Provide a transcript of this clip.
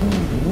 Mm-hmm.